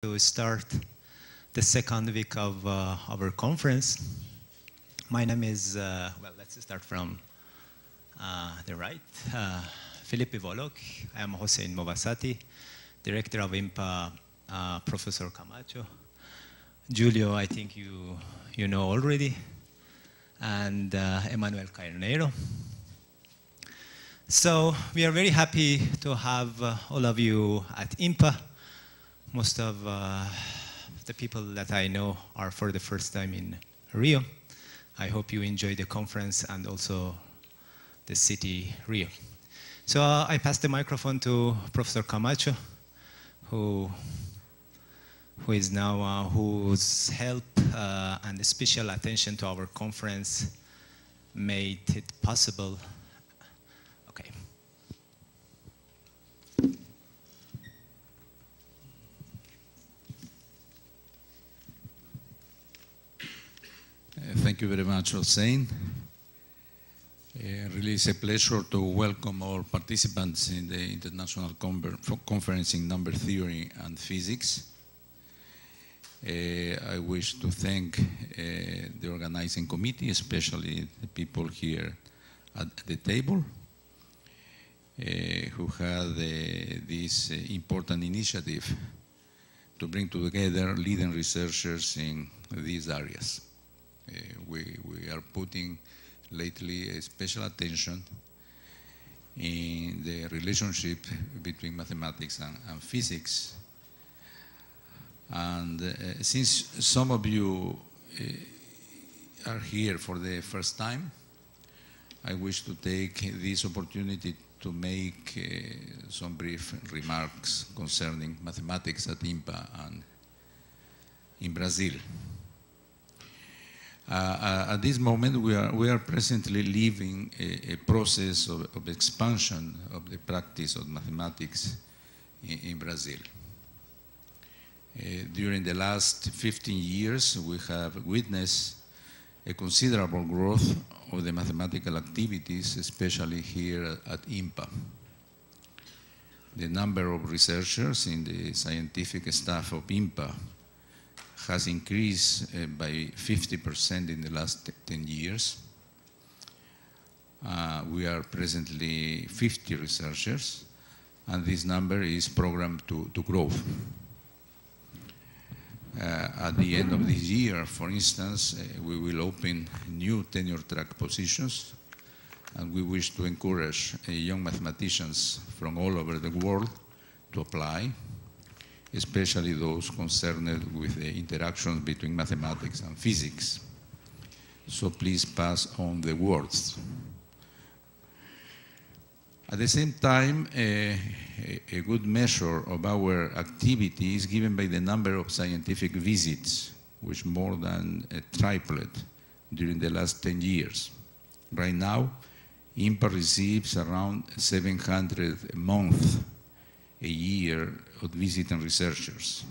to start the second week of uh, our conference. My name is, uh, well, let's start from uh, the right. Uh, Felipe Voloch. I am Hossein Movasati, Director of IMPA, uh, Professor Camacho. Julio, I think you, you know already, and uh, Emmanuel Carneiro. So we are very happy to have uh, all of you at IMPA. Most of uh, the people that I know are for the first time in Rio. I hope you enjoy the conference and also the city Rio. So uh, I pass the microphone to Professor Camacho, who who is now uh, whose help uh, and special attention to our conference made it possible. Thank you very much, Hossein. Uh, really, it's a pleasure to welcome all participants in the International Conference in Number Theory and Physics. Uh, I wish to thank uh, the organizing committee, especially the people here at the table, uh, who had uh, this uh, important initiative to bring together leading researchers in these areas. Uh, we, we are putting lately a special attention in the relationship between mathematics and, and physics. And uh, since some of you uh, are here for the first time, I wish to take this opportunity to make uh, some brief remarks concerning mathematics at IMPA and in Brazil. Uh, at this moment, we are, we are presently living a, a process of, of, expansion of the practice of mathematics in, in Brazil. Uh, during the last 15 years, we have witnessed a considerable growth of the mathematical activities, especially here at IMPA. The number of researchers in the scientific staff of IMPA has increased uh, by 50% in the last 10 years. Uh, we are presently 50 researchers, and this number is programmed to, to grow. Uh, at the end of this year, for instance, uh, we will open new tenure track positions, and we wish to encourage uh, young mathematicians from all over the world to apply especially those concerned with the interactions between mathematics and physics. So please pass on the words. At the same time, a, a, good measure of our activity is given by the number of scientific visits, which more than eh, tripled during the last 10 years. Right now, IMPA receives around 700 a month a year of visiting researchers,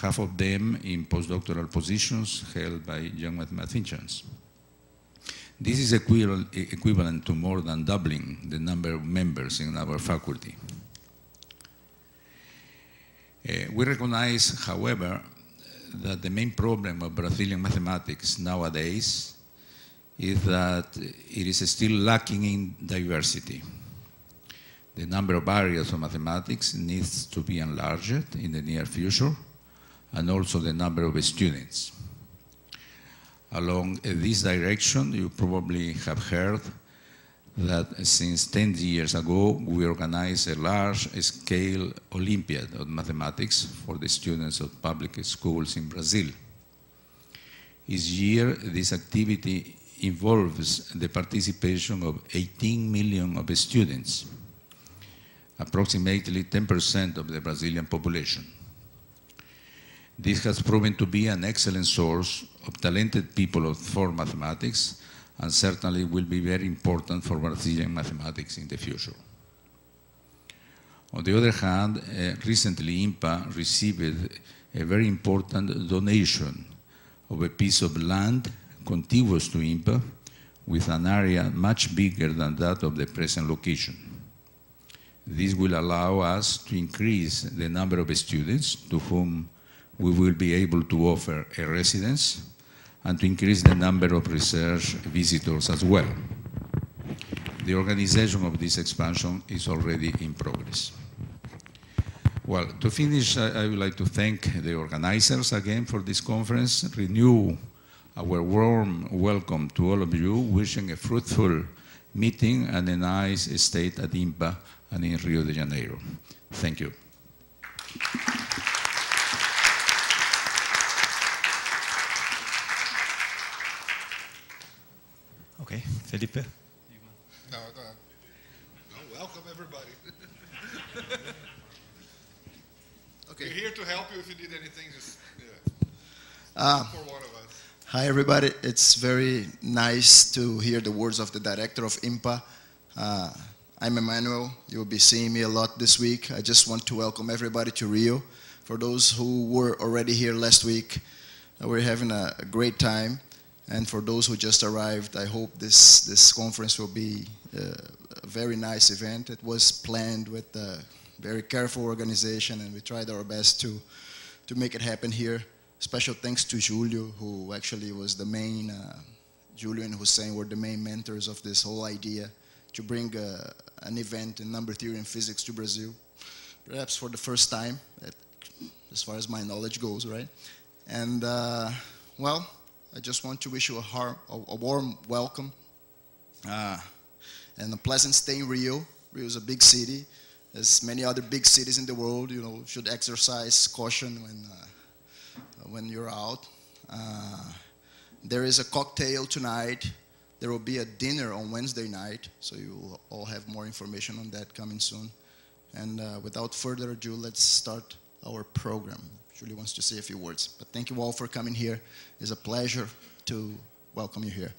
half of them in postdoctoral positions held by young mathematicians. This is equivalent to more than doubling the number of members in our faculty. Uh, we recognize, however, that the main problem of Brazilian mathematics nowadays is that it is still lacking in diversity the number of areas of mathematics needs to be enlarged in the near future, and also the number of students. Along this direction, you probably have heard that since 10 years ago, we organized a large-scale Olympiad of mathematics for the students of public schools in Brazil. Each year, this activity involves the participation of 18 million of students approximately 10% of the Brazilian population. This has proven to be an excellent source of talented people for mathematics and certainly will be very important for Brazilian mathematics in the future. On the other hand, uh, recently IMPA received a very important donation of a piece of land contiguous to IMPA with an area much bigger than that of the present location. This will allow us to increase the number of students to whom we will be able to offer a residence and to increase the number of research visitors as well. The organization of this expansion is already in progress. Well, to finish, I, would like to thank the organizers again for this conference, renew our warm welcome to all of you, wishing a fruitful meeting and a nice stay at IMPA and in Rio de Janeiro. Thank you. Okay, Felipe. No, no. no welcome everybody. okay. We're here to help you if you need anything. Just yeah. Uh, for one of us. Hi everybody. It's very nice to hear the words of the director of IMPA. Uh, I'm Emmanuel. You'll be seeing me a lot this week. I just want to welcome everybody to Rio. For those who were already here last week, uh, we're having a, great time. And for those who just arrived, I hope this, this conference will be uh, a very nice event. It was planned with a very careful organization, and we tried our best to, to make it happen here. Special thanks to Julio, who actually was the main, uh, Julio and Hossein were the main mentors of this whole idea to bring uh, an event in number theory and physics to Brazil, perhaps for the first time, as far as my knowledge goes, right? And, uh, well, I just want to wish you a, har- a warm welcome uh, and a pleasant stay in Rio. Rio is a big city. As many other big cities in the world, you know, should exercise caution when, uh, when you're out. Uh, there is a cocktail tonight. There will be a dinner on Wednesday night, so you will all have more information on that coming soon. And uh, without further ado, let's start our program. Julie wants to say a few words. But thank you all for coming here. It's a pleasure to welcome you here.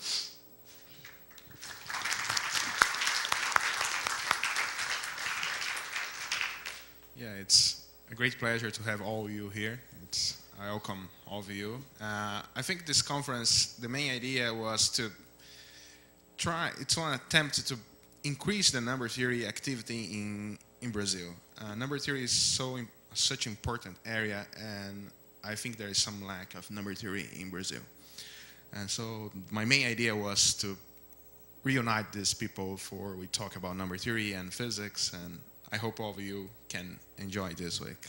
Yeah, it's a great pleasure to have all of you here. It's, I welcome all of you. Uh, I think this conference, the main idea was to try, it's an attempt to increase the number theory activity in, in Brazil. Uh, number theory is so such important area, and I think there is some lack of number theory in Brazil. And so my main idea was to reunite these people for we talk about number theory and physics, and I hope all of you can enjoy this week.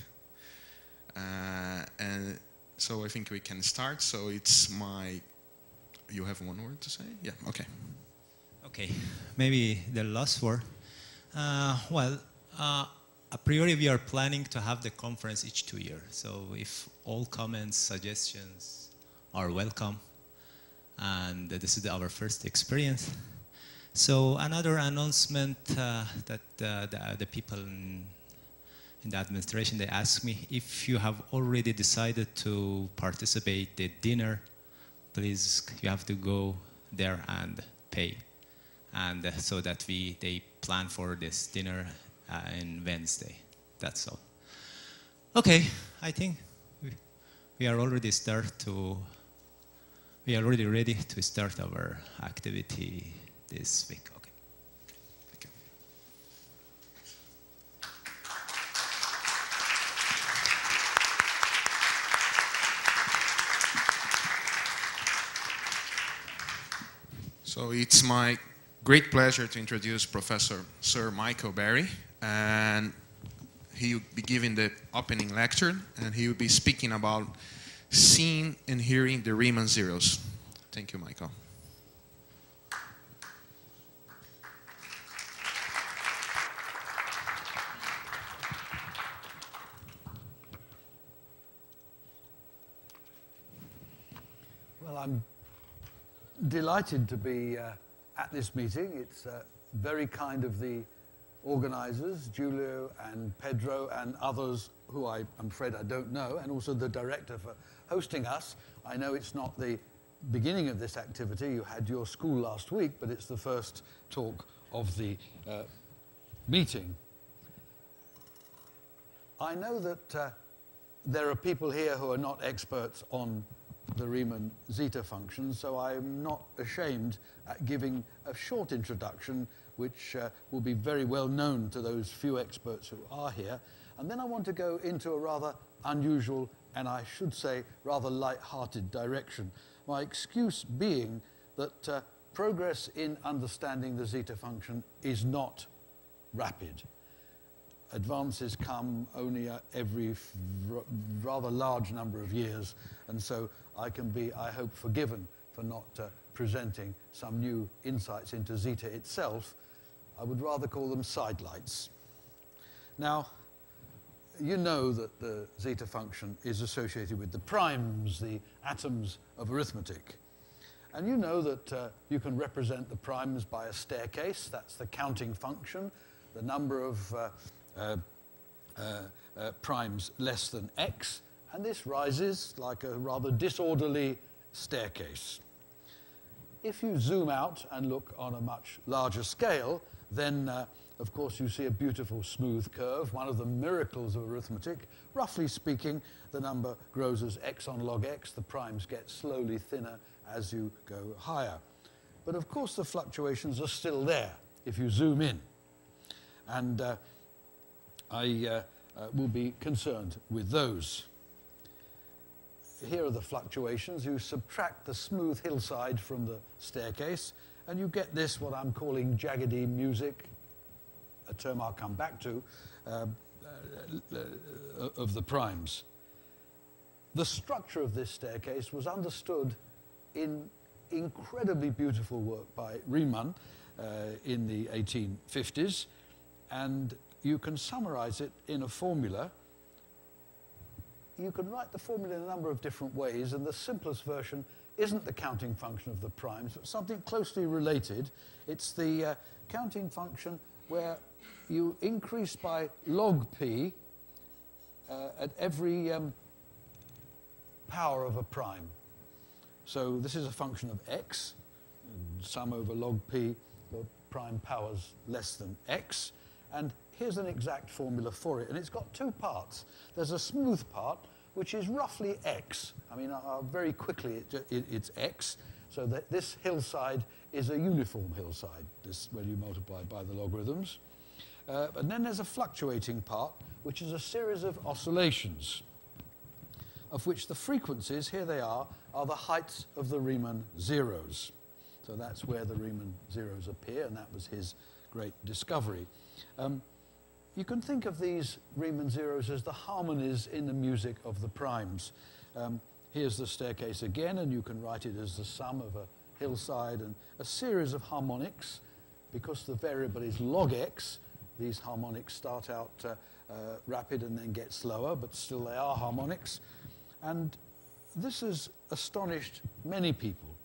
Uh, and so I think we can start. So it's my. You have one word to say? Yeah. Okay. Okay. Maybe the last word. Uh, well. Uh, a priori, we are planning to have the conference each two years. So if all comments, suggestions are welcome, and this is our first experience. So another announcement uh, that uh, the, the, people in, in, the administration, they asked me, if you have already decided to participate the dinner, please, you have to go there and pay. And uh, so that we, they plan for this dinner uh, in Wednesday. That's all. Okay, I think we, are already start to we are already ready to start our activity this week. Okay. So it's my great pleasure to introduce Professor Sir Michael Berry and he will be giving the opening lecture, and he will be speaking about seeing and hearing the Riemann zeros. Thank you, Michael. Well, I'm delighted to be uh, at this meeting. It's uh, very kind of the organizers, Julio and Pedro and others who I, am afraid I don't know, and also the director for hosting us. I know it's not the beginning of this activity. You had your school last week, but it's the first talk of the uh, meeting. I know that uh, there are people here who are not experts on the Riemann zeta function, so I'm not ashamed at giving a short introduction which uh, will be very well known to those few experts who are here. And then I want to go into a rather unusual and I should say rather light-hearted direction. My excuse being that uh, progress in understanding the zeta function is not rapid. Advances come only every rather large number of years, and so I can be, I hope, forgiven for not uh, presenting some new insights into zeta itself. I would rather call them sidelights. Now, you know that the zeta function is associated with the primes, the atoms of arithmetic. And you know that uh, you can represent the primes by a staircase. That's the counting function. The number of uh, uh, uh, uh primes less than x. And this rises like a rather disorderly staircase. If you zoom out and look on a much larger scale, then uh, of course, you see a beautiful smooth curve, one of the miracles of arithmetic. Roughly speaking, the number grows as x on log x. The primes get slowly thinner as you go higher. But of course, the fluctuations are still there if you zoom in. And uh, I uh, uh, will be concerned with those. Here are the fluctuations. You subtract the smooth hillside from the staircase, and you get this, what I'm calling jaggedy music, a term I'll come back to, uh, uh, of the primes. The structure of this staircase was understood in incredibly beautiful work by Riemann uh, in the 1850s, and you can summarize it in a formula. You can write the formula in a number of different ways, and the simplest version isn't the counting function of the primes, but something closely related. It's the uh, counting function where you increase by log p uh, at every um, power of a prime. So this is a function of x, sum over log p, the prime powers less than x. And here's an exact formula for it. And it's got two parts. There's a smooth part, which is roughly x. I mean, uh, very quickly it, it, it's x. So that this hillside is a uniform hillside, this, when you multiply by the logarithms. Uh, and then there's a fluctuating part, which is a series of oscillations, of which the frequencies, here they are, are the heights of the Riemann zeros. So that's where the Riemann zeros appear, and that was his great discovery. Um, you can think of these Riemann zeros as the harmonies in the music of the primes. Um, here's the staircase again, and you can write it as the sum of a hillside and a series of harmonics. Because the variable is log x, these harmonics start out uh, uh, rapid and then get slower, but still they are harmonics. And this has astonished many people,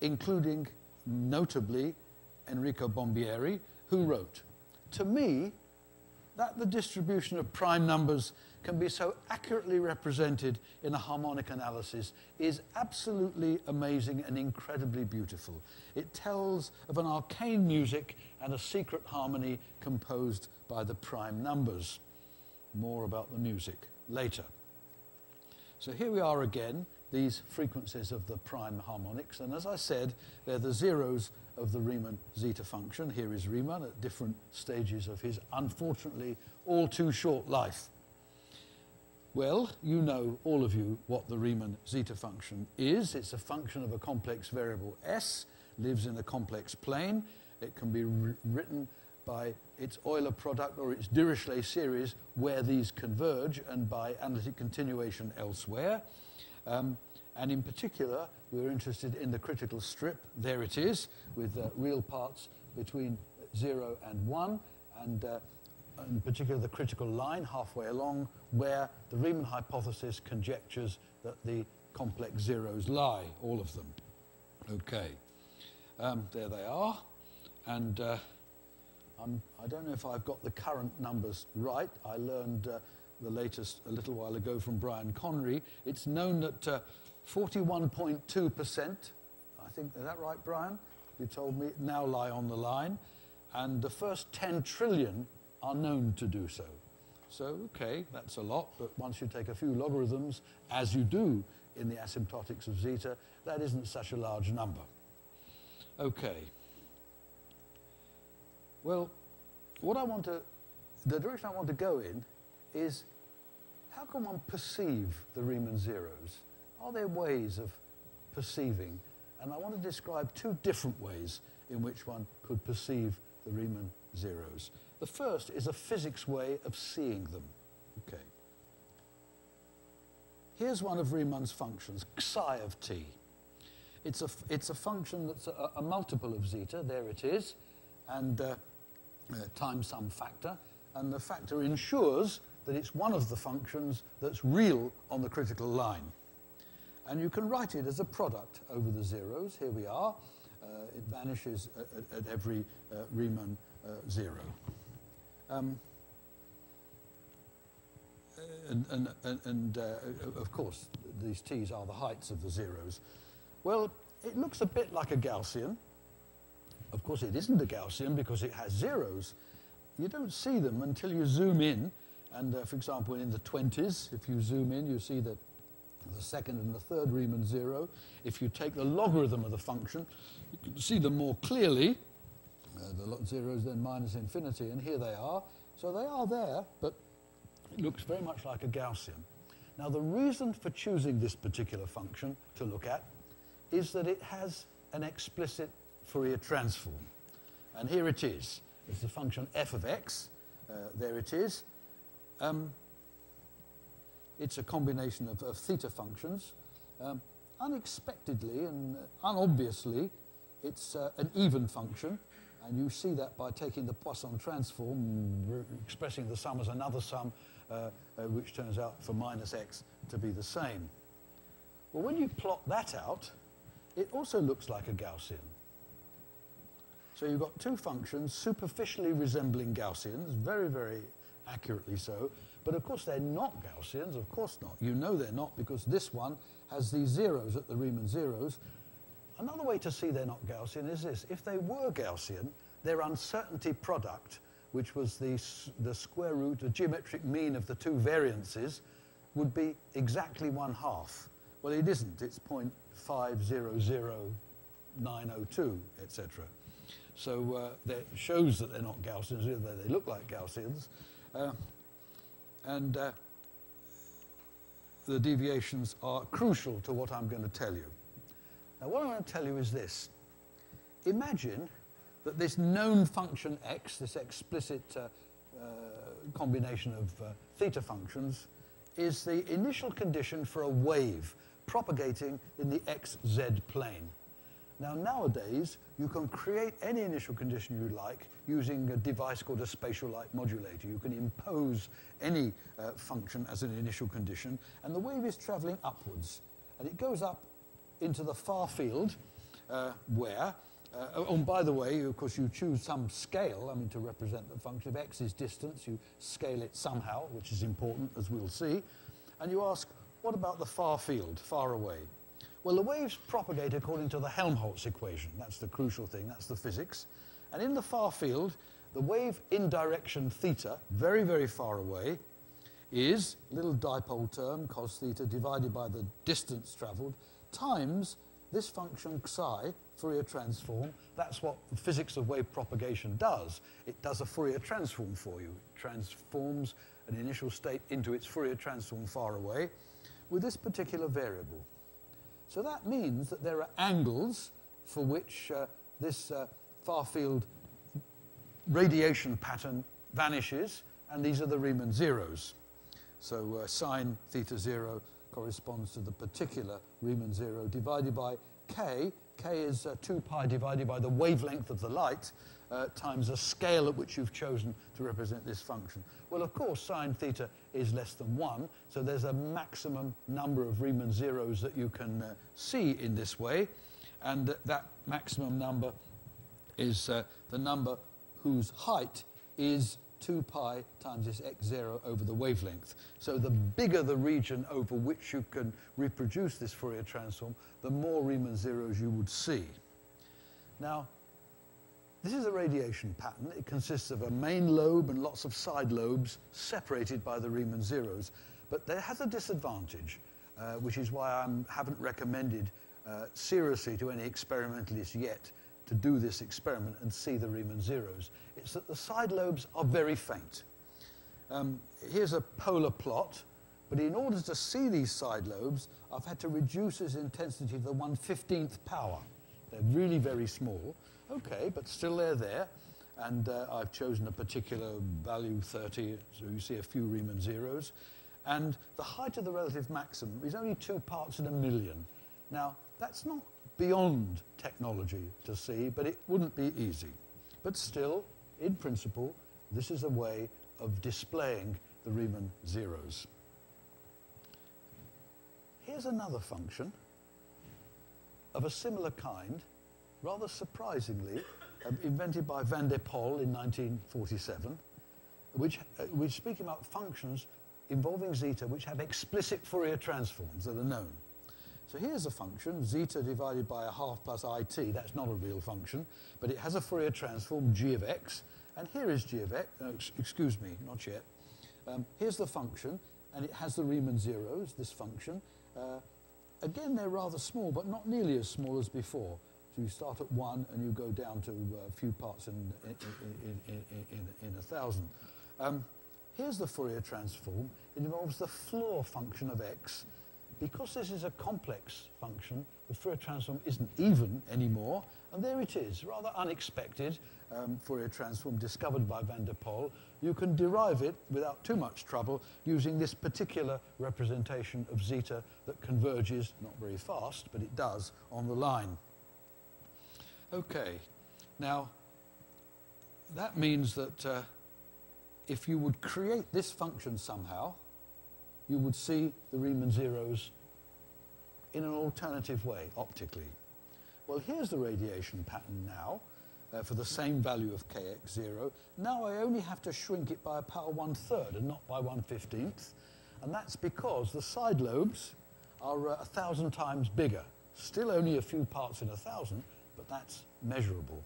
including notably Enrico Bombieri, who wrote, To me, that the distribution of prime numbers can be so accurately represented in a harmonic analysis is absolutely amazing and incredibly beautiful. It tells of an arcane music and a secret harmony composed by the prime numbers. More about the music later. So here we are again, these frequencies of the prime harmonics, and as I said, they're the zeros of the Riemann zeta function. Here is Riemann at different stages of his unfortunately all too short life. Well, you know, all of you, what the Riemann zeta function is. It's a function of a complex variable s, lives in a complex plane. It can be written by its Euler product or its Dirichlet series where these converge and by analytic continuation elsewhere. Um, and in particular, we're interested in the critical strip. There it is, with uh, real parts between 0 and 1, and uh, in particular the critical line halfway along, where the Riemann hypothesis conjectures that the complex zeros lie, all of them. Okay, um, there they are. And uh, I do not know if I've got the current numbers right. I learned uh, the latest a little while ago from Brian Conrey. It's known that 41.2%, uh, I think, is that right, Brian? You told me, now lie on the line. And the first 10 trillion are known to do so. So, okay, that's a lot, but once you take a few logarithms, as you do in the asymptotics of zeta, that isn't such a large number. Okay. Well, what I want to, the direction I want to go in is how can one perceive the Riemann zeros? Are there ways of perceiving? And I want to describe two different ways in which one could perceive the Riemann zeros. The first is a physics way of seeing them. Okay. Here's one of Riemann's functions, psi of t. It's a, it's a function that's a, a multiple of zeta, there it is, and uh, uh, times some factor, and the factor ensures that it's one of the functions that's real on the critical line. And you can write it as a product over the zeros. Here we are. Uh, it vanishes at, at every uh, Riemann uh, zero. Um, and, and, and, and uh, of course, these t's are the heights of the zeros. Well, it looks a bit like a Gaussian. Of course, it isn't a Gaussian because it has zeros. You don't see them until you zoom in. And uh, for example, in the 20s, if you zoom in, you see that the second and the third Riemann zero. If you take the logarithm of the function, you can see them more clearly. Uh, the zeros then minus infinity, and here they are. So they are there, but it looks very much like a Gaussian. Now, the reason for choosing this particular function to look at is that it has an explicit Fourier transform. And here it is. It's the function f of x. Uh, there it is. Um, it's a combination of, of theta functions. Um, unexpectedly and unobviously, it's uh, an even function. And you see that by taking the Poisson transform, expressing the sum as another sum, uh, uh, which turns out for minus x to be the same. Well, when you plot that out, it also looks like a Gaussian. So you've got two functions superficially resembling Gaussians, very, very accurately so. But of course, they're not Gaussians. Of course not. You know they're not because this one has these zeros at the Riemann zeros. Another way to see they're not Gaussian is this. If they were Gaussian, their uncertainty product, which was the, the square root, the geometric mean of the two variances, would be exactly one half. Well, it isn't. It's 0.500902, etc. So uh, that shows that they're not Gaussians, either they look like Gaussians. Uh, and uh, the deviations are crucial to what I'm going to tell you. Now, what I'm going to tell you is this. Imagine that this known function x, this explicit uh, uh, combination of uh, theta functions, is the initial condition for a wave propagating in the xz plane. Now, nowadays, you can create any initial condition you like using a device called a spatial light modulator. You can impose any uh, function as an initial condition, and the wave is traveling upwards. And it goes up into the far field uh, where, uh, oh, and by the way, of course, you choose some scale, I mean, to represent the function of x is distance, you scale it somehow, which is important, as we'll see, and you ask, what about the far field, far away? Well, the waves propagate according to the Helmholtz equation. That's the crucial thing, that's the physics. And in the far field, the wave in direction theta, very, very far away, is little dipole term, cos theta, divided by the distance traveled, times this function psi, Fourier transform. That's what the physics of wave propagation does. It does a Fourier transform for you. It transforms an initial state into its Fourier transform far away with this particular variable. So that means that there are angles for which uh, this uh, far field radiation pattern vanishes, and these are the Riemann zeros. So uh, sine theta zero corresponds to the particular Riemann zero divided by k. k is uh, 2 pi divided by the wavelength of the light uh, times a scale at which you've chosen to represent this function. Well, of course, sine theta is less than 1, so there's a maximum number of Riemann zeros that you can uh, see in this way, and that maximum number is the number whose height is 2 pi times this x0 over the wavelength. So the bigger the region over which you can reproduce this Fourier transform, the more Riemann zeros you would see. Now, this is a radiation pattern. It consists of a main lobe and lots of side lobes separated by the Riemann zeros. But there has a disadvantage, uh, which is why I haven't recommended uh, seriously to any experimentalists yet to do this experiment and see the Riemann zeros. It's that the side lobes are very faint. Um, here's a polar plot, but in order to see these side lobes, I've had to reduce its intensity to the 1/15th power. They're really very small. Okay, but still they're there. And uh, I've chosen a particular value 30, so you see a few Riemann zeros. And the height of the relative maximum is only two parts in a million. Now, that's not beyond technology to see, but it wouldn't be easy. But still, in principle, this is a way of displaying the Riemann zeros. Here's another function of a similar kind, rather surprisingly, uh, invented by van der Pol in 1947, which, uh, which speaking about functions involving zeta which have explicit Fourier transforms that are known. So here's a function, zeta divided by a half plus it. That's not a real function, but it has a Fourier transform, g of x. And here is g of x. Uh, excuse me, not yet. Um, here's the function, and it has the Riemann zeros, this function. Uh, again, they're rather small, but not nearly as small as before. So you start at 1 and you go down to uh, a few parts in, in, in, in, in a thousand. Um, here's the Fourier transform. It involves the floor function of x because this is a complex function, the Fourier transform isn't even anymore, and there it is, rather unexpected um, Fourier transform discovered by van der Pol. You can derive it without too much trouble using this particular representation of zeta that converges, not very fast, but it does, on the line. Okay, now that means that uh, if you would create this function somehow, you would see the Riemann zeros in an alternative way, optically. Well, here's the radiation pattern now uh, for the same value of kx0. Now I only have to shrink it by a power one-third and not by one-fifteenth. And that's because the side lobes are uh, a thousand times bigger. Still only a few parts in a thousand, but that's measurable.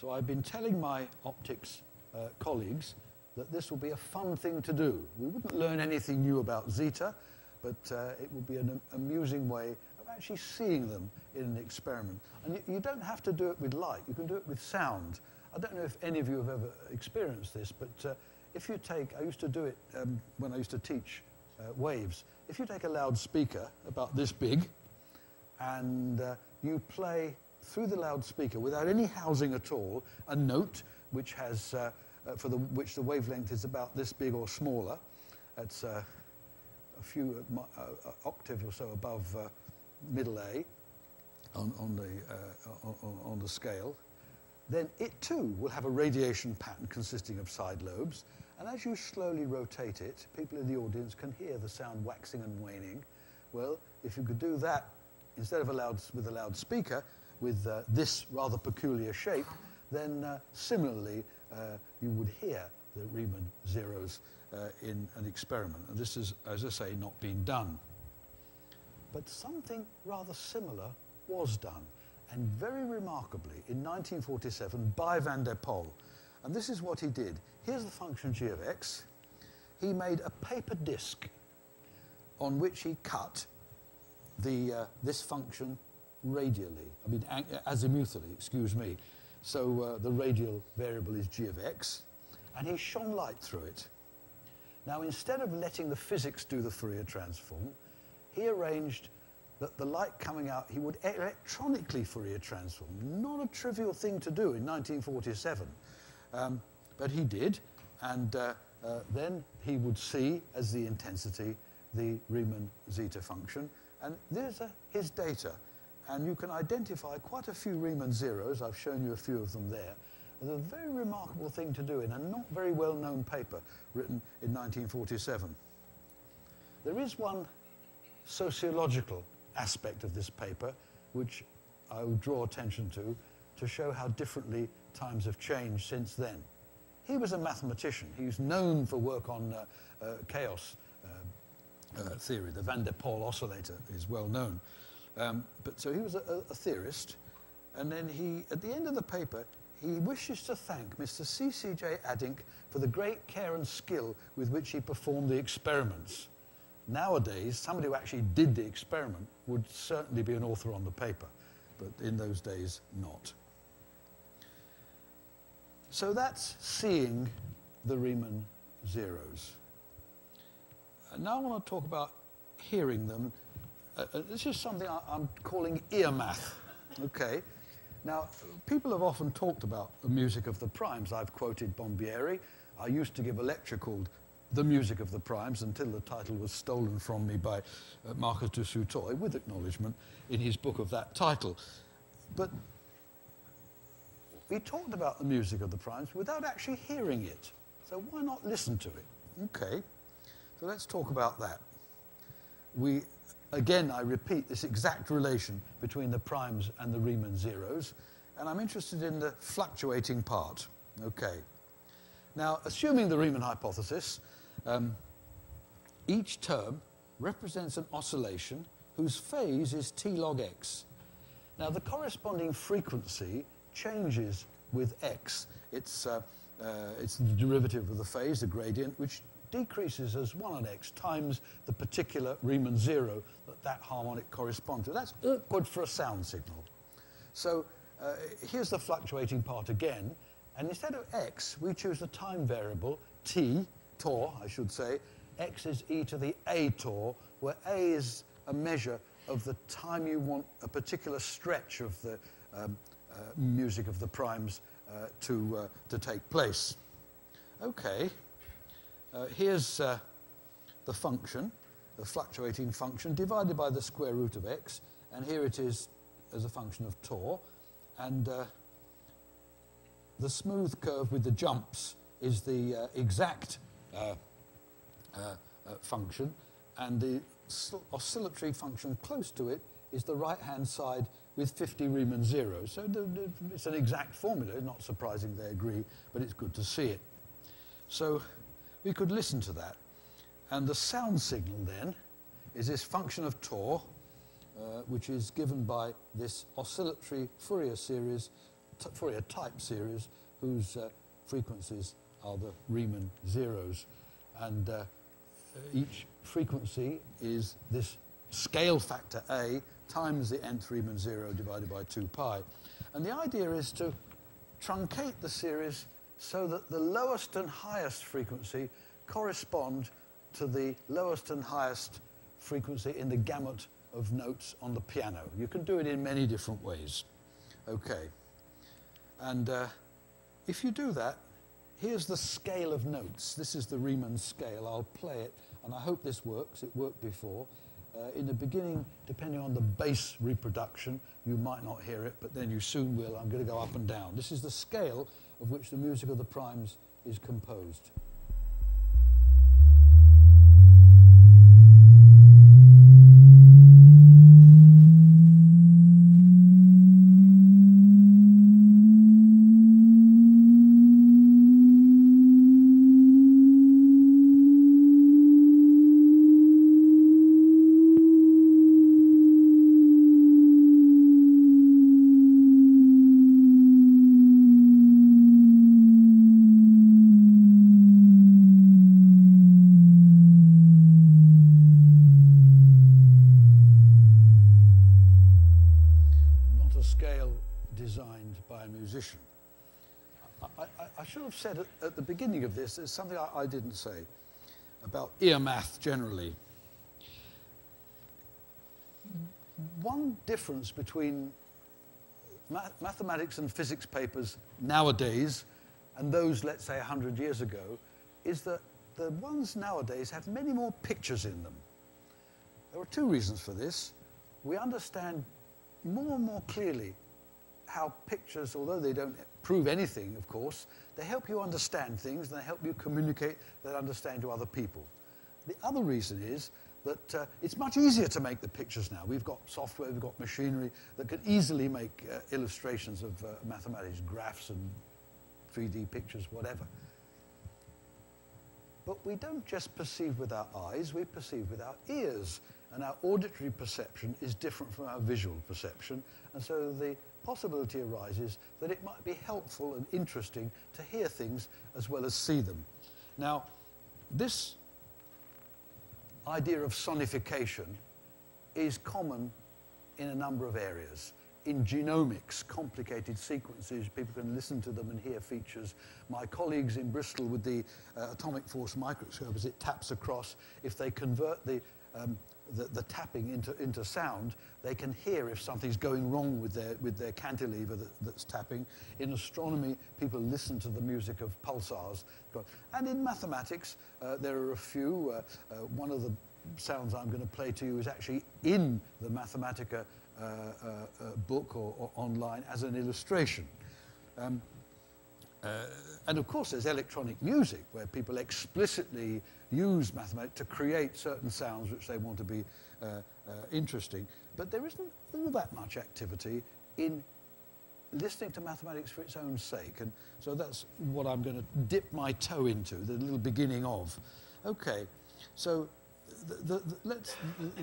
So I've been telling my optics uh, colleagues that this will be a fun thing to do. We wouldn't learn anything new about zeta, but uh, it would be an amusing way of actually seeing them in an experiment. And you, you, don't have to do it with light, you can do it with sound. I don't know if any of you have ever experienced this, but uh, if you take, I used to do it um, when I used to teach uh, waves. If you take a loudspeaker about this big and uh, you play through the loudspeaker without any housing at all a note which has uh, uh, for the, which the wavelength is about this big or smaller. It's uh, a few uh, uh, uh octave or so above middle A on, on, the, on, on the scale. Then it too will have a radiation pattern consisting of side lobes. And as you slowly rotate it, people in the audience can hear the sound waxing and waning. Well, if you could do that instead of a loud, with a loudspeaker, with uh, this rather peculiar shape, then uh, similarly uh, you would hear the Riemann zeros uh, in an experiment. And this is, as I say, not been done. But something rather similar was done, and very remarkably, in 1947 by van der Pol. And this is what he did. Here's the function g of x. He made a paper disc on which he cut the, uh, this function radially, I mean azimuthally, excuse me, so uh, the radial variable is g of x, and he shone light through it. Now, instead of letting the physics do the Fourier transform, he arranged that the light coming out, he would electronically Fourier transform. Not a trivial thing to do in 1947. Um, but he did, and uh, uh, then he would see as the intensity the Riemann zeta function, and there's his data. And you can identify quite a few Riemann zeros. I've shown you a few of them there. It's a very remarkable thing to do in a not very well-known paper written in 1947. There is one sociological aspect of this paper which I will draw attention to to show how differently times have changed since then. He was a mathematician. He was known for work on uh, uh, chaos uh, uh theory. The van der Pol oscillator is well known. Um, but so he was a, a, theorist, and then he, at the end of the paper, he wishes to thank Mr. C.C.J. Adink for the great care and skill with which he performed the experiments. Nowadays, somebody who actually did the experiment would certainly be an author on the paper, but in those days, not. So that's seeing the Riemann zeros. And now I want to talk about hearing them. Uh, uh, this is something I, am calling ear math. Okay. Now, people have often talked about the music of the primes. I've quoted Bombieri. I used to give a lecture called The Music of the Primes until the title was stolen from me by uh, Marcus du Sautoy with acknowledgement in his book of that title. But we talked about the music of the primes without actually hearing it. So why not listen to it? Okay. So let's talk about that. We, again, I repeat this exact relation between the primes and the Riemann zeros, and I'm interested in the fluctuating part. Okay. Now, assuming the Riemann hypothesis, um, each term represents an oscillation whose phase is t log x. Now, the corresponding frequency changes with x. It's, uh, uh, it's the derivative of the phase, the gradient, which decreases as 1 on x times the particular Riemann zero that that harmonic corresponds to. That's awkward for a sound signal. So uh, here's the fluctuating part again. And instead of x, we choose the time variable, t, tau, I should say. x is e to the a tau, where a is a measure of the time you want a particular stretch of the um, uh, music of the primes uh, to, uh, to take place. Okay. Uh, here's uh, the function, the fluctuating function, divided by the square root of x, and here it is as a function of tau. And uh, the smooth curve with the jumps is the uh, exact uh, uh, function, and the oscillatory function close to it is the right-hand side with 50 Riemann zeros. So it's an exact formula, not surprising they agree, but it's good to see it. So we could listen to that. And the sound signal then is this function of tau, uh, which is given by this oscillatory Fourier series, Fourier type series, whose uh, frequencies are the Riemann zeros. And uh, each frequency is this scale factor A times the nth Riemann zero divided by 2 pi. And the idea is to truncate the series so that the lowest and highest frequency correspond to the lowest and highest frequency in the gamut of notes on the piano. You can do it in many different ways. Okay. And uh, if you do that, here's the scale of notes. This is the Riemann scale. I'll play it, and I hope this works. It worked before. Uh, in the beginning, depending on the bass reproduction, you might not hear it, but then you soon will. I'm going to go up and down. This is the scale of which the music of the primes is composed. said at, at the beginning of this is something I, I didn't say about ear math generally. One difference between mathematics and physics papers nowadays and those, let's say, 100 years ago, is that the ones nowadays have many more pictures in them. There are two reasons for this. We understand more and more clearly how pictures, although they don't prove anything, of course, they help you understand things and they help you communicate that understanding to other people. The other reason is that uh, it's much easier to make the pictures now. We've got software, we've got machinery that can easily make uh, illustrations of uh, mathematics, graphs and 3D pictures, whatever. But we don't just perceive with our eyes, we perceive with our ears. And our auditory perception is different from our visual perception. And so the possibility arises that it might be helpful and interesting to hear things as well as see them. Now, this idea of sonification is common in a number of areas. In genomics, complicated sequences, people can listen to them and hear features. My colleagues in Bristol with the uh, atomic force microscope, as it taps across, if they convert the um, the, the tapping into, into sound, they can hear if something's going wrong with their, with their cantilever that, that's tapping. In astronomy, people listen to the music of pulsars. And in mathematics, uh, there are a few. Uh, uh, one of the sounds I'm going to play to you is actually in the Mathematica uh, uh, uh, book or, or, online as an illustration. Um, and of course, there's electronic music where people explicitly use mathematics to create certain sounds which they want to be uh, uh, interesting. But there isn't all that much activity in listening to mathematics for its own sake. And so that's what I'm going to dip my toe into, the little beginning of. Okay, so the, the, the, let's,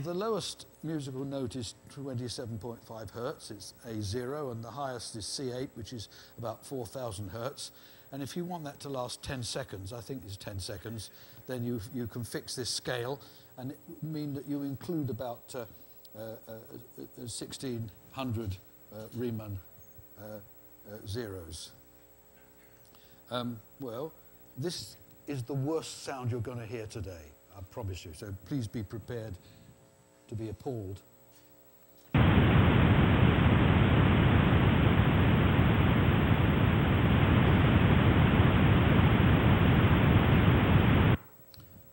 the lowest musical note is 27.5 hertz, it's A0, and the highest is C8, which is about 4,000 hertz. And if you want that to last 10 seconds, I think it's 10 seconds, then you, you can fix this scale and it mean that you include about uh, uh, uh, 1600 uh, Riemann uh, uh, zeros. Um, well, this is the worst sound you're going to hear today, I promise you. So please be prepared to be appalled.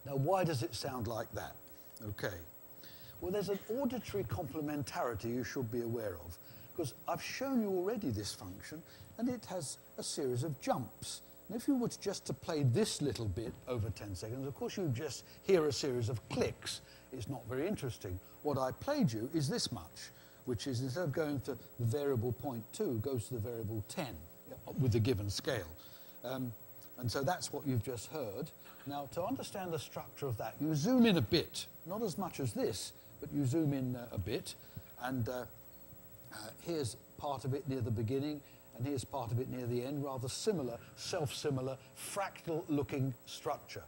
Now, why does it sound like that? Okay. Well, there's an auditory complementarity you should be aware of, because I've shown you already this function, and it has a series of jumps. And if you were just to play this little bit over 10 seconds, of course you just hear a series of clicks. It's not very interesting. What I played you is this much, which is instead of going to the variable 0.2, goes to the variable 10 with the given scale. Um, and so that's what you've just heard. Now, to understand the structure of that, you zoom in a bit, not as much as this, but you zoom in uh, a bit, and uh, uh, here's part of it near the beginning, here's part of it near the end, rather similar, self-similar, fractal-looking structure.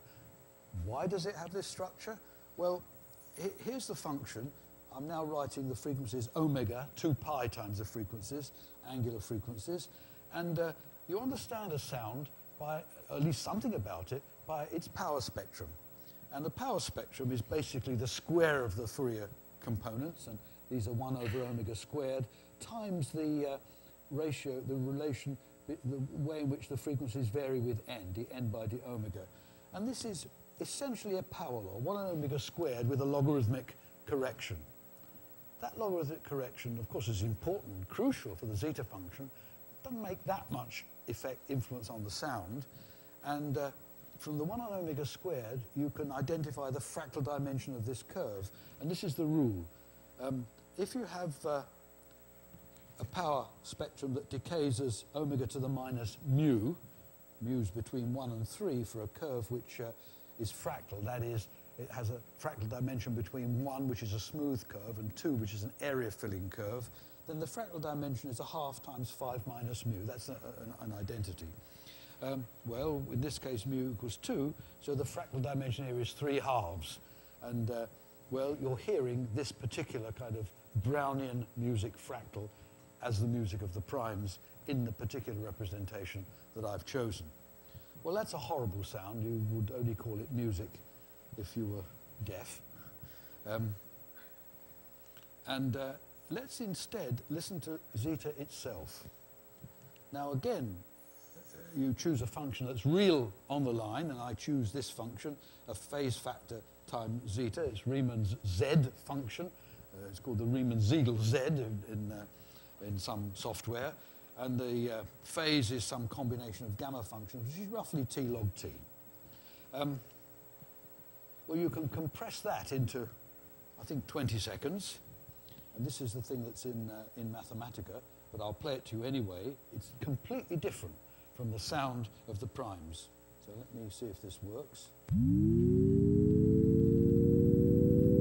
Why does it have this structure? Well, here's the function. I'm now writing the frequencies omega, 2 pi times the frequencies, angular frequencies, and uh, you understand a sound by, at least something about it, by its power spectrum. And the power spectrum is basically the square of the Fourier components, and these are 1 over omega squared, times the uh, ratio, the relation, the way in which the frequencies vary with n, d n by d omega. And this is essentially a power law, 1 on omega squared with a logarithmic correction. That logarithmic correction, of course, is important, crucial for the zeta function. Doesn't make that much effect, influence on the sound. And uh, from the 1 on omega squared, you can identify the fractal dimension of this curve. And this is the rule. Um, if you have uh, a power spectrum that decays as omega to the minus mu, mu's between 1 and 3 for a curve which uh, is fractal, that is, it has a fractal dimension between 1, which is a smooth curve, and 2, which is an area-filling curve, then the fractal dimension is a half times 5 minus mu. That's a, a, an identity. Um, well, in this case, mu equals 2, so the fractal dimension here is 3 halves. And, uh, well, you're hearing this particular kind of Brownian music fractal as the music of the primes in the particular representation that I've chosen. Well, that's a horrible sound. You would only call it music if you were deaf. Um, and uh, let's instead listen to zeta itself. Now again, you choose a function that's real on the line, and I choose this function, a phase factor times zeta. It's Riemann's z function. Uh, it's called the Riemann-Siegel z in, in, uh, in, some software. And the uh, phase is some combination of gamma functions, which is roughly t log t. Um, well, you can compress that into, I think, 20 seconds. And this is the thing that's in, uh, in Mathematica, but I'll play it to you anyway. It's completely different from the sound of the primes. So let me see if this works.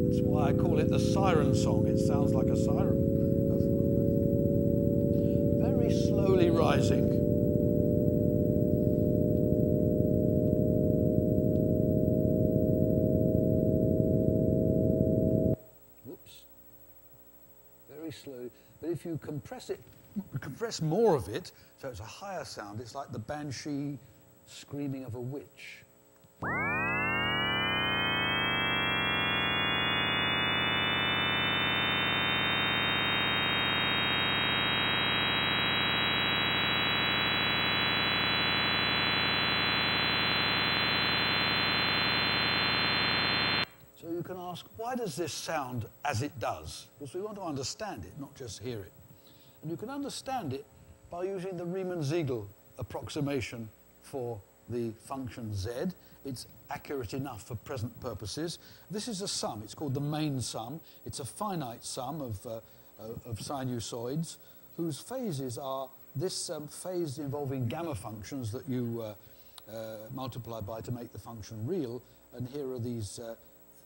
That's why I call it the siren song. It sounds like a siren. Very slowly rising. Very slowly. But if you compress it, compress more of it, so it's a higher sound, it's like the banshee screaming of a witch. You can ask, why does this sound as it does? Because we want to understand it, not just hear it. And you can understand it by using the Riemann-Siegel approximation for the function z. It's accurate enough for present purposes. This is a sum. It's called the main sum. It's a finite sum of, uh, of sinusoids whose phases are this um, phase involving gamma functions that you uh, uh, multiply by to make the function real. And here are these uh,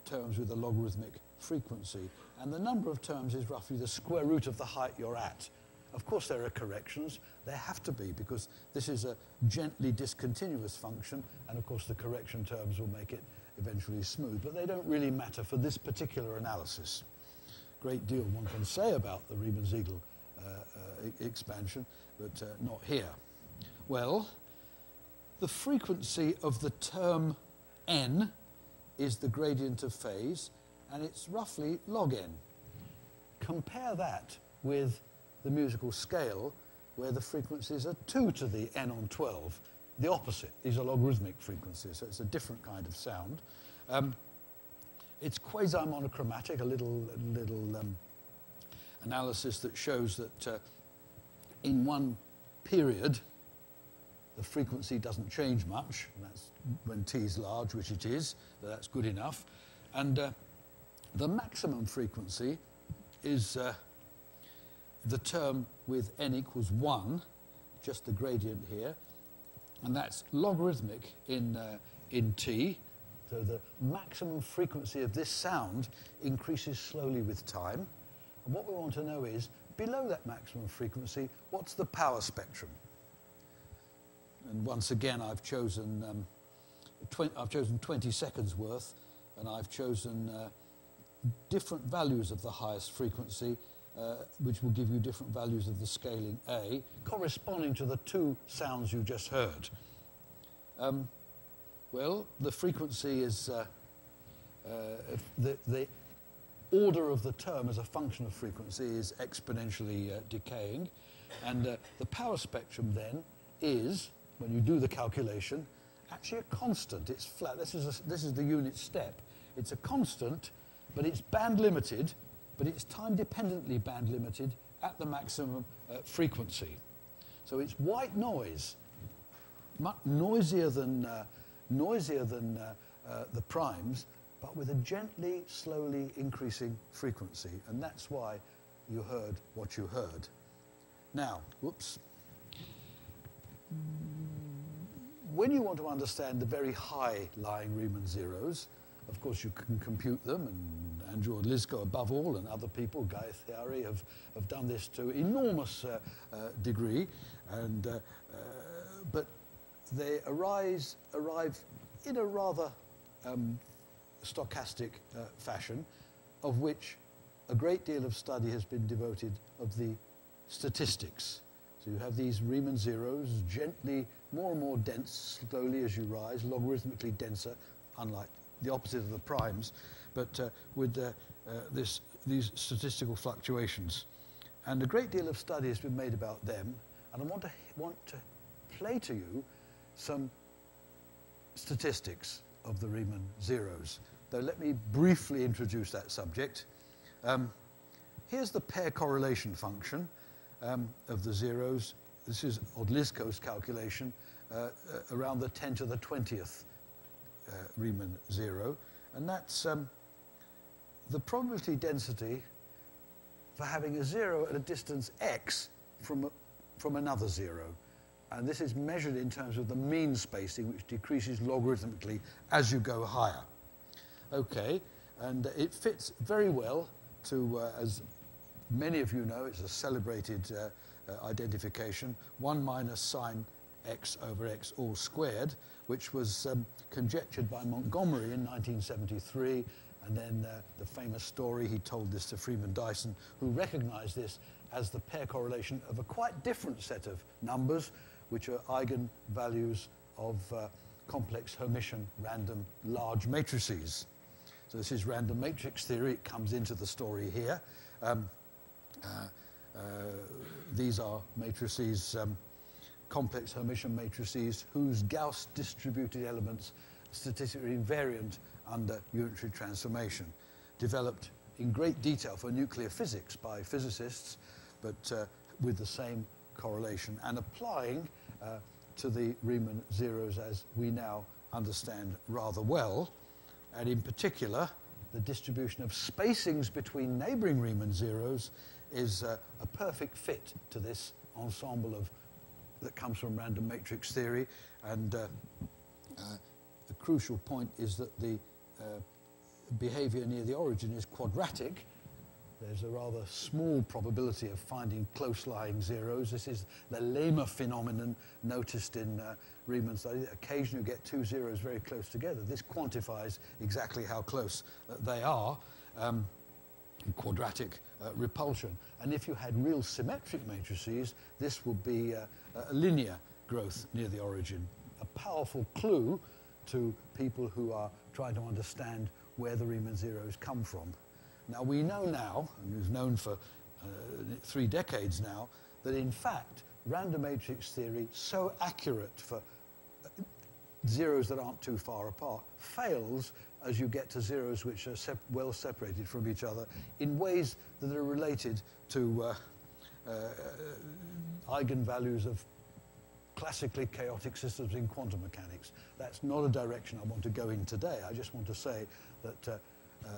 terms with a logarithmic frequency. And the number of terms is roughly the square root of the height you're at. Of course, there are corrections. There have to be because this is a gently discontinuous function, and of course, the correction terms will make it eventually smooth. But they don't really matter for this particular analysis. Great deal one can say about the Riemann-Siegel uh, uh, expansion, but uh, not here. Well, the frequency of the term n is the gradient of phase, and it's roughly log n. Compare that with the musical scale, where the frequencies are 2 to the n on 12, the opposite. These are logarithmic frequencies, so it's a different kind of sound. Um, it's quasi-monochromatic, a little, little um, analysis that shows that uh, in one period, the frequency doesn't change much, and that's when t is large, which it is, that's good enough. And uh, the maximum frequency is uh, the term with n equals 1, just the gradient here, and that's logarithmic in, uh, in t. So the maximum frequency of this sound increases slowly with time. And what we want to know is, below that maximum frequency, what's the power spectrum? And once again, I've chosen, um, I've chosen 20 seconds worth, and I've chosen uh, different values of the highest frequency, uh, which will give you different values of the scaling A, corresponding to the two sounds you just heard. Um, well, the frequency is uh, uh, the, the order of the term as a function of frequency is exponentially uh, decaying, and uh, the power spectrum then is when you do the calculation, actually a constant. It's flat. This is, a, this is the unit step. It's a constant, but it's band limited, but it's time dependently band limited at the maximum uh, frequency. So it's white noise, much noisier than, uh, noisier than uh, uh, the primes, but with a gently, slowly increasing frequency. And that's why you heard what you heard. Now, whoops when you want to understand the very high-lying Riemann zeros, of course you can compute them, and Andrew Odlyzko above all, and other people, Ghaith Hiary, have, have done this to enormous uh, uh, degree, and, uh, uh but they arise, arrive in a rather um, stochastic uh, fashion, of which a great deal of study has been devoted of the statistics. So you have these Riemann zeros, gently more and more dense slowly as you rise, logarithmically denser, unlike the opposite of the primes, but uh, with uh, this, these statistical fluctuations. And a great deal of study has been made about them, and I want to, want to play to you some statistics of the Riemann zeros. Though let me briefly introduce that subject. Um, here's the pair correlation function um, of the zeros. This is Odlyzko's calculation, uh, uh, around the 10 to the 20th uh, Riemann zero. And that's um, the probability density for having a zero at a distance x from, a, from another zero. And this is measured in terms of the mean spacing, which decreases logarithmically as you go higher. Okay, and it fits very well to, uh, as many of you know, it's a celebrated uh, uh, identification, 1 minus sine x over x all squared, which was um, conjectured by Montgomery in 1973. And then uh, the famous story, he told this to Freeman Dyson, who recognized this as the pair correlation of a quite different set of numbers, which are eigenvalues of uh, complex Hermitian random large matrices. So this is random matrix theory. It comes into the story here. Um, uh, these are matrices, um, complex Hermitian matrices, whose Gauss distributed elements statistically invariant under unitary transformation, developed in great detail for nuclear physics by physicists, but uh, with the same correlation and applying uh, to the Riemann zeros as we now understand rather well, and in particular, the distribution of spacings between neighboring Riemann zeros is a perfect fit to this ensemble of that comes from random matrix theory. And uh, uh, a crucial point is that the uh, behavior near the origin is quadratic. There's a rather small probability of finding close-lying zeros. This is the Lehmer phenomenon noticed in uh, Riemann study. Occasionally you get two zeros very close together. This quantifies exactly how close uh, they are. Um, quadratic uh, repulsion. And if you had real symmetric matrices, this would be uh, a linear growth near the origin. A powerful clue to people who are trying to understand where the Riemann zeros come from. Now we know now, and we've known for uh, three decades now, that in fact random matrix theory, so accurate for uh, zeros that aren't too far apart, fails as you get to zeros which are sep well separated from each other in ways that are related to uh, uh, eigenvalues of classically chaotic systems in quantum mechanics. That's not a direction I want to go in today. I just want to say that uh, uh,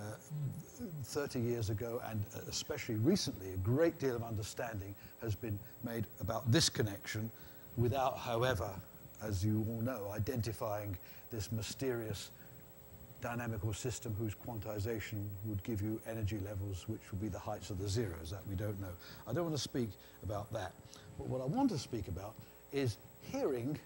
30 years ago and especially recently, a great deal of understanding has been made about this connection without, however, as you all know, identifying this mysterious dynamical system whose quantization would give you energy levels which would be the heights of the zeros. That we don't know. I don't want to speak about that. But what I want to speak about is hearing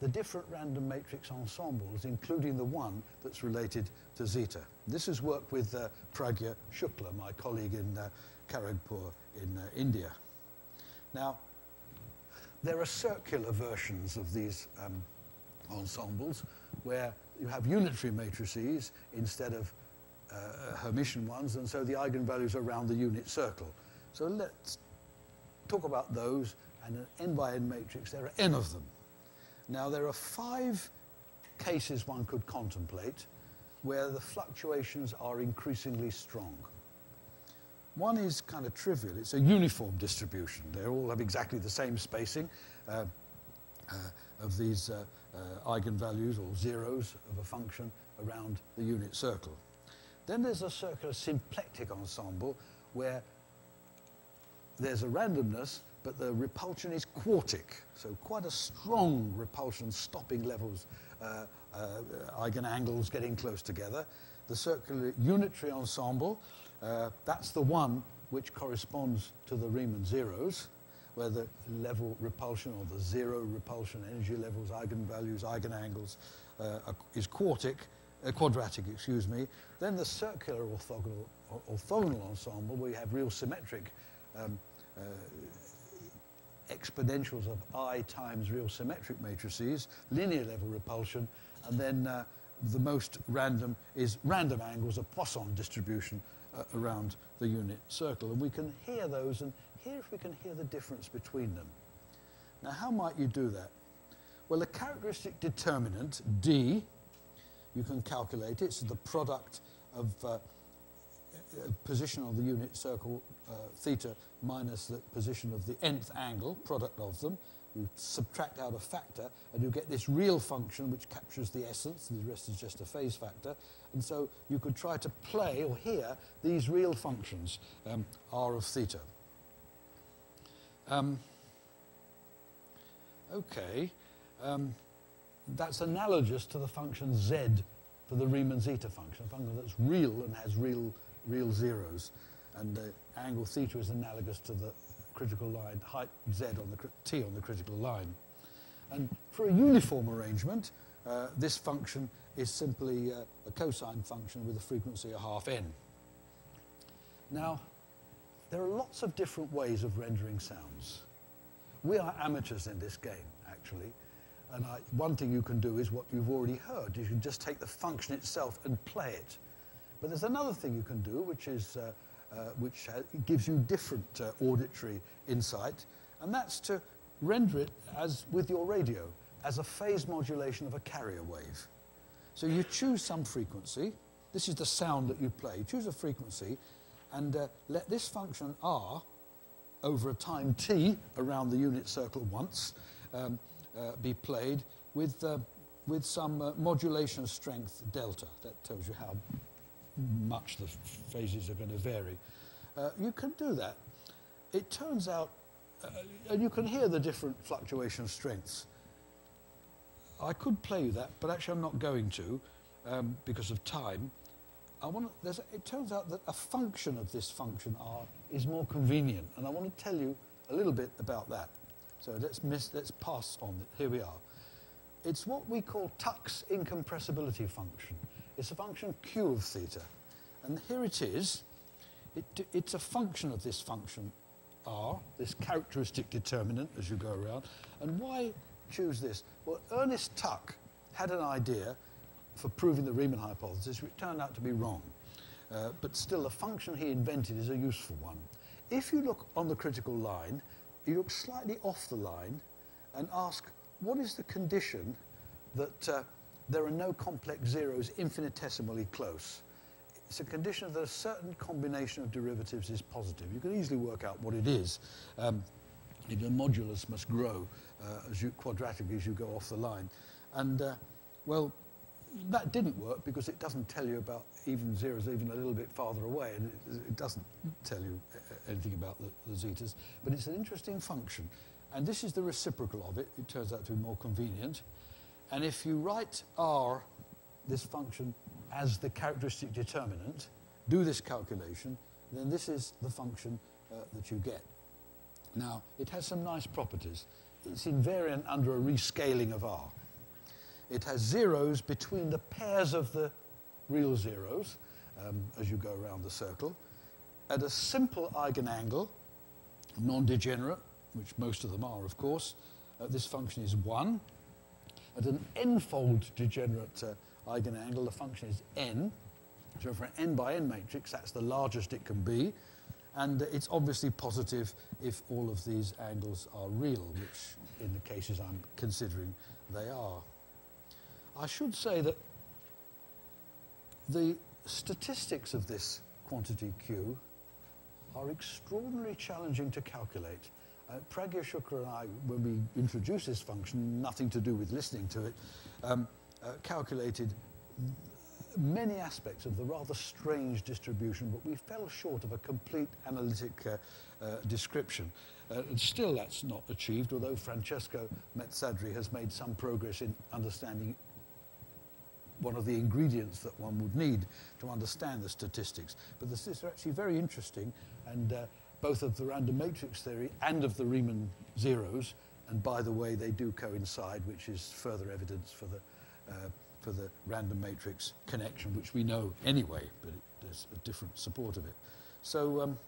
the different random matrix ensembles, including the one that's related to zeta. This is work with uh, Pragya Shukla, my colleague in uh, in uh, India. Now, there are circular versions of these um, ensembles where you have unitary matrices instead of uh, Hermitian ones, and so the eigenvalues are around the unit circle. So let's talk about those, and an n by n matrix, there are n of them. Now, there are five cases one could contemplate where the fluctuations are increasingly strong. One is kind of trivial. It's a uniform distribution. They all have exactly the same spacing uh, uh, of these uh, uh, eigenvalues or zeros of a function around the unit circle. Then there's a circular symplectic ensemble where there's a randomness, but the repulsion is quartic, so quite a strong repulsion, stopping levels, uh, uh, eigenangles getting close together. The circular unitary ensemble, uh, that's the one which corresponds to the Riemann zeros where the level repulsion or the zero repulsion energy levels, eigenvalues, eigenangles uh, is quartic, uh, quadratic, excuse me. Then the circular orthogonal, orthogonal ensemble where you have real symmetric um, uh, exponentials of i times real symmetric matrices, linear level repulsion, and then uh, the most random is random angles, a Poisson distribution uh, around the unit circle. And we can hear those and hear if we can hear the difference between them. Now, how might you do that? Well, the characteristic determinant, D, you can calculate. It. It's the product of uh, position on the unit circle uh, theta minus the position of the nth angle, product of them. You subtract out a factor and you get this real function which captures the essence, the rest is just a phase factor. And so you could try to play or hear these real functions, um, r of theta. Um, okay, um, that's analogous to the function z for the Riemann zeta function, a function that's real and has real, real zeros. And the angle theta is analogous to the critical line, height z on the t on the critical line. And for a uniform arrangement, uh, this function is simply uh, a cosine function with a frequency of half n. Now, there are lots of different ways of rendering sounds. We are amateurs in this game, actually. And I, one thing you can do is what you've already heard. You can just take the function itself and play it. But there's another thing you can do, which, is, uh, uh, which gives you different uh, auditory insight, and that's to render it as with your radio as a phase modulation of a carrier wave. So you choose some frequency. This is the sound that you play. Choose a frequency and uh, let this function r over a time t around the unit circle once um, uh, be played with, uh, with some uh, modulation strength delta. That tells you how much the phases are going to vary. Uh, you can do that. It turns out, uh, and you can hear the different fluctuation strengths. I could play you that, but actually I'm not going to um, because of time. I want to, a, it turns out that a function of this function R is more convenient, and I want to tell you a little bit about that. So let's, miss, let's pass on. Here we are. It's what we call Tuck's incompressibility function. It's a function q of theta. And here it is. It, it's a function of this function r, this characteristic determinant as you go around. And why choose this? Well, Ernest Tuck had an idea for proving the Riemann hypothesis, which turned out to be wrong. Uh, but still, the function he invented is a useful one. If you look on the critical line, you look slightly off the line and ask, what is the condition that uh, there are no complex zeros infinitesimally close? It's a condition that a certain combination of derivatives is positive. You can easily work out what it is. Um, the modulus must grow uh, as you, quadratically as you go off the line. And, uh, well, that didn't work because it doesn't tell you about even zeros even a little bit farther away, and it, it doesn't hmm. tell you uh, uh, anything about the, the, zetas. But it's an interesting function, and this is the reciprocal of it. It turns out to be more convenient. And if you write r, this function, as the characteristic determinant, do this calculation, then this is the function uh, that you get. Now, it has some nice properties. It's invariant under a rescaling of r. It has zeros between the pairs of the real zeros um, as you go around the circle. At a simple eigenangle, non-degenerate, which most of them are, of course, uh, this function is 1. At an n-fold degenerate uh, eigenangle, the function is n. So for an n by n matrix, that's the largest it can be. And uh, it's obviously positive if all of these angles are real, which in the cases I'm considering they are. I should say that the statistics of this quantity Q are extraordinarily challenging to calculate. Uh, Pragya Shukla and I, when we introduced this function, nothing to do with listening to it, um, uh, calculated many aspects of the rather strange distribution, but we fell short of a complete analytic uh, uh, description. Uh, and still that's not achieved, although Francesco Mezzadri has made some progress in understanding one of the ingredients that one would need to understand the statistics. But this is actually very interesting, and uh, both of the random matrix theory and of the Riemann zeros, and by the way, they do coincide, which is further evidence for the, uh, for the random matrix connection, which we know anyway, but it, there's a different support of it. So, um,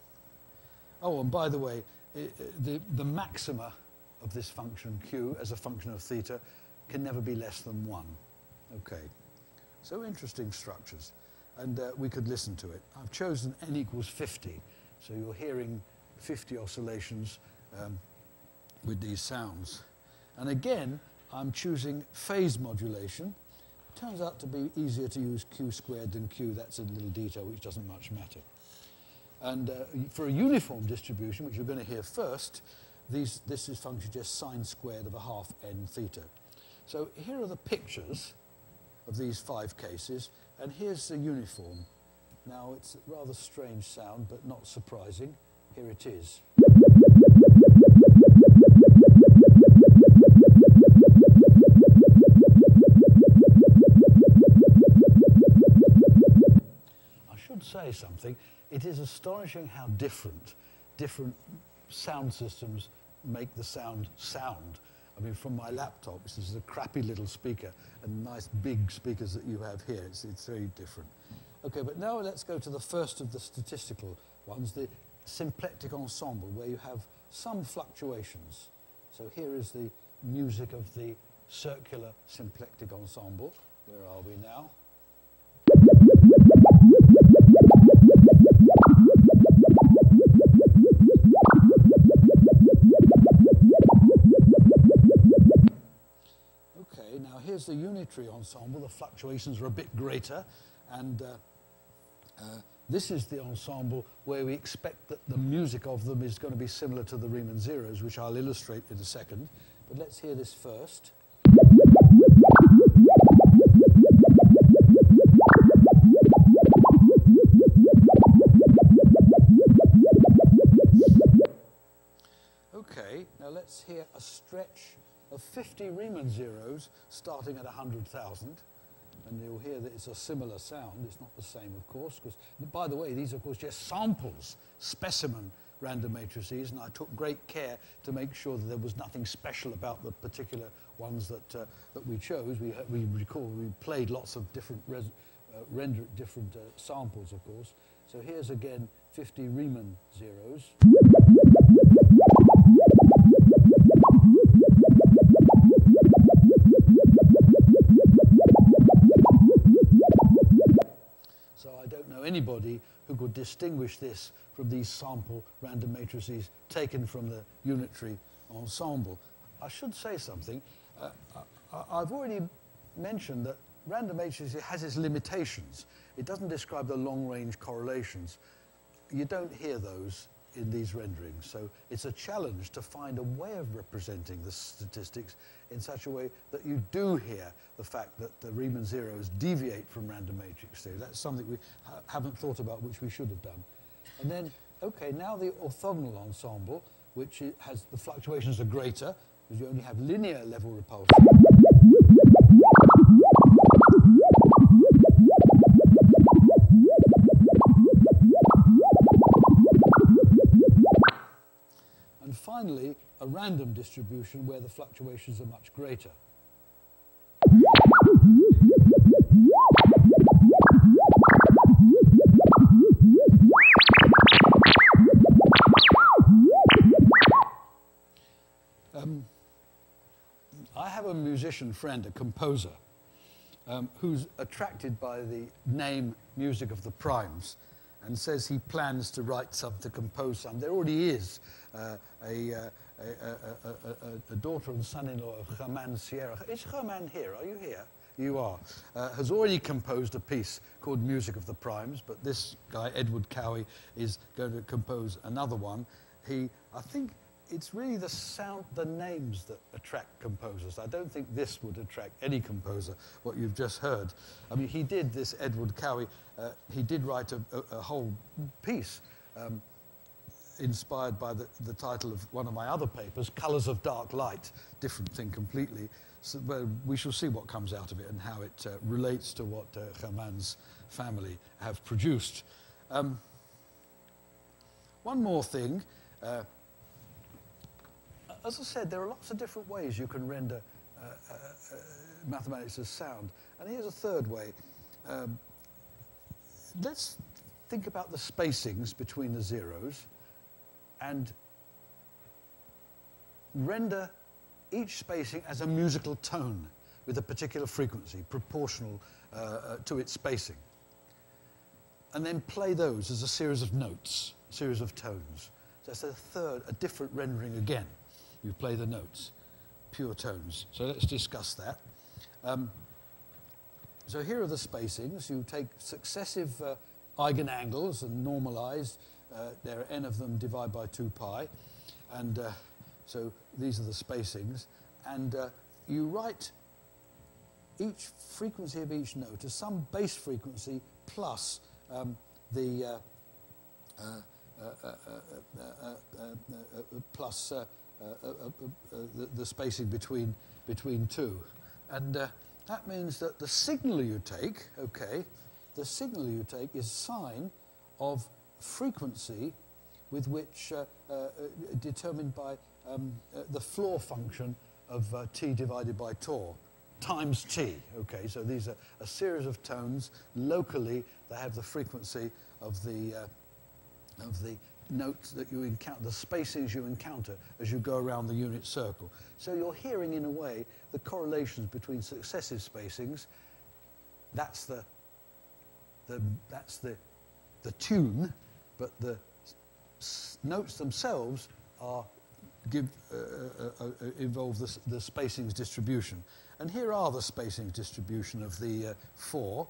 oh, and by the way, it, the, the maxima of this function q as a function of theta can never be less than 1. Okay. So interesting structures. And uh, we could listen to it. I've chosen n equals 50. So you're hearing 50 oscillations um, with these sounds. And again, I'm choosing phase modulation. Turns out to be easier to use q squared than q. That's a little detail which doesn't much matter. And uh, for a uniform distribution, which you're going to hear first, these, this is function just sine squared of a half n theta. So here are the pictures of these five cases, and here's the uniform. Now, it's a rather strange sound, but not surprising. Here it is. I should say something. It is astonishing how different different sound systems make the sound sound. I mean, from my laptop, this is a crappy little speaker, and nice big speakers that you have here. It's, it's very different. Okay, but now let's go to the first of the statistical ones, the symplectic ensemble, where you have some fluctuations. So here is the music of the circular symplectic ensemble. Where are we now? Unitary ensemble. The fluctuations are a bit greater, and uh, uh, this is the ensemble where we expect that the music of them is going to be similar to the Riemann zeros, which I'll illustrate in a second. But let's hear this first. Okay, now let's hear a stretch of 50 Riemann zeros starting at 100,000 and you'll hear that it's a similar sound. It's not the same, of course, because, by the way, these are, of course, just samples, specimen random matrices, and I took great care to make sure that there was nothing special about the particular ones that, uh, that we chose. We, we recall we played lots of different, uh, render different uh, samples, of course. So here's again 50 Riemann zeros. Anybody who could distinguish this from these sample random matrices taken from the unitary ensemble. I should say something. Uh, I've already mentioned that random matrices has its limitations. It doesn't describe the long-range correlations. You don't hear those in these renderings. So it's a challenge to find a way of representing the statistics in such a way that you do hear the fact that the Riemann zeros deviate from random matrix theory. That's something we ha haven't thought about, which we should have done. And then, okay, now the orthogonal ensemble, which has the fluctuations are greater, because you only have linear level repulsion. Finally, a random distribution where the fluctuations are much greater. Um, I have a musician friend, a composer, um, who's attracted by the name music of the primes and says he plans to write some, to compose some. There already is uh, a, uh, a, a, a, daughter and son-in-law of Germán Sierra. Is Germán here? Are you here? You are. Uh, has already composed a piece called Music of the Primes, but this guy, Edward Cowie, is going to compose another one. He, I think, it's really the sound, the names that attract composers. I don't think this would attract any composer, what you've just heard. I mean, he did this, Edward Cowie, uh, he did write a, a, a whole piece um, inspired by the, the, title of one of my other papers, Colors of Dark Light, different thing completely. So well, we shall see what comes out of it and how it uh, relates to what uh, Germán's family have produced. Um, one more thing. Uh, as I said, there are lots of different ways you can render uh, uh, uh mathematics as sound. And here's a third way. Um, let's think about the spacings between the zeros and render each spacing as a musical tone with a particular frequency proportional uh, uh, to its spacing. And then play those as a series of notes, a series of tones. So that's a third, a different rendering again. You play the notes, pure tones. So let's discuss that. Um, so here are the spacings. You take successive uh, eigenangles and normalize uh, there are n of them divided by 2 pi. And uh, so these are the spacings. And uh, you write each frequency of each note as some base frequency plus um, the plus the, the, spacing between between two, and uh, that means that the signal you take, okay, the signal you take is sine of frequency with which uh, uh, determined by um, the floor function of t divided by tau times t. Okay, so these are a series of tones. Locally, they have the frequency of the, uh, of the notes that you encounter, the spacings you encounter as you go around the unit circle. So you're hearing, in a way, the correlations between successive spacings. That's the, the, that's the, the tune, but the notes themselves are give, uh, uh, uh, involve the, the spacings distribution. And here are the spacings distribution of the uh, four.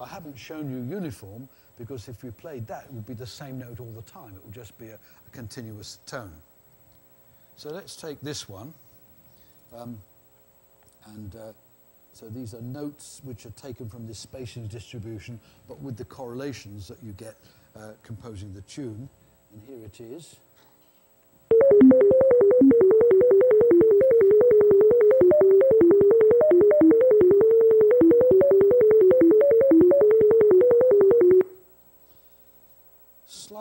I haven't shown you uniform because if you played that, it would be the same note all the time. It would just be a, a continuous tone. So let's take this one. Um, and uh, so these are notes which are taken from this spacing distribution, but with the correlations that you get uh, composing the tune. And here it is.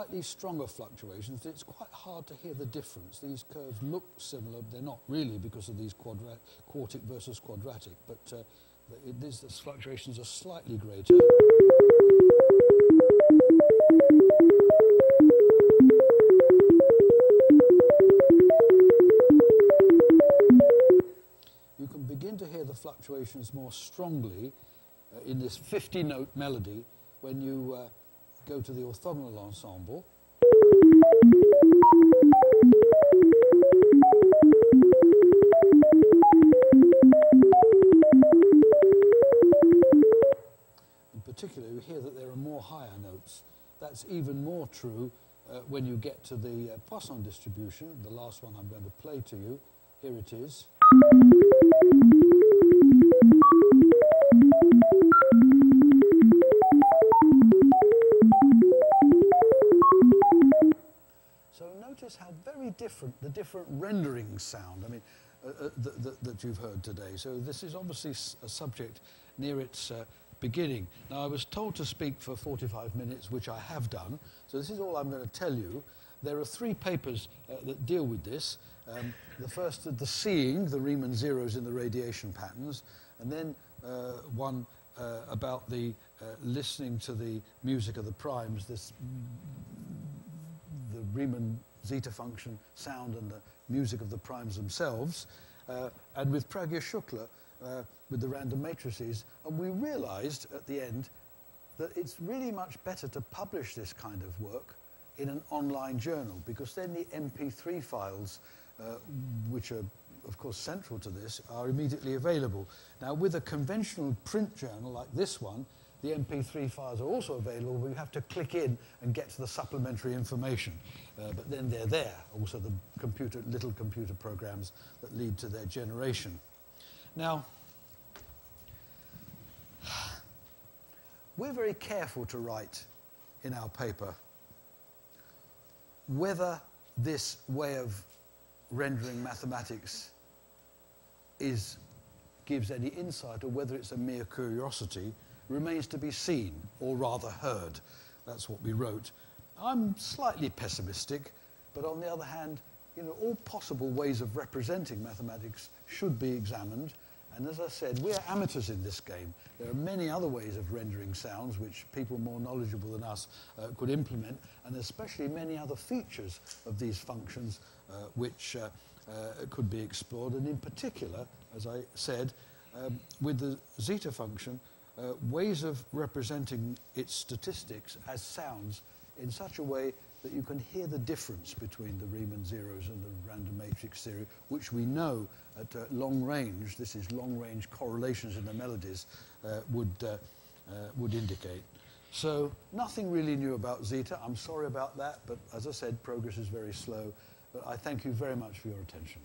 Slightly stronger fluctuations, it's quite hard to hear the difference. These curves look similar, they're not really because of these quartic versus quadratic, but uh, it is, the fluctuations are slightly greater. You can begin to hear the fluctuations more strongly uh, in this 50 note melody when you uh, go to the orthogonal ensemble. In particular, you hear that there are more higher notes. That's even more true uh, when you get to the uh, Poisson distribution, the last one I'm going to play to you. Here it is. Notice how very different the different renderings sound. I mean, uh, uh, th th that you've heard today. So this is obviously a subject near its uh, beginning. Now, I was told to speak for 45 minutes, which I have done. So this is all I'm going to tell you. There are three papers uh, that deal with this. Um, the first, the seeing, the Riemann zeros in the radiation patterns, and then uh, one uh, about the listening to the music of the primes, this the Riemann zeta function, sound, and the music of the primes themselves, uh, and with Pragya Shukla, uh, with the random matrices. And we realized at the end that it's really much better to publish this kind of work in an online journal because then the MP3 files, uh, which are of course central to this, are immediately available. Now with a conventional print journal like this one, the MP3 files are also available, but you have to click in and get to the supplementary information. Uh, but then they're there, also the computer, little computer programs that lead to their generation. Now, we're very careful to write in our paper whether this way of rendering mathematics is, gives any insight or whether it's a mere curiosity remains to be seen, or rather heard. That's what we wrote. I'm slightly pessimistic, but on the other hand, you know, all possible ways of representing mathematics should be examined. And as I said, we're amateurs in this game. There are many other ways of rendering sounds which people more knowledgeable than us uh, could implement, and especially many other features of these functions uh, which uh, uh could be explored. And in particular, as I said, um, with the zeta function, uh, ways of representing its statistics as sounds in such a way that you can hear the difference between the Riemann zeros and the random matrix theory, which we know at uh, long range, this is long range correlations in the melodies, uh, would, uh, uh would indicate. So nothing really new about zeta. I'm sorry about that, but as I said, progress is very slow. But I thank you very much for your attention.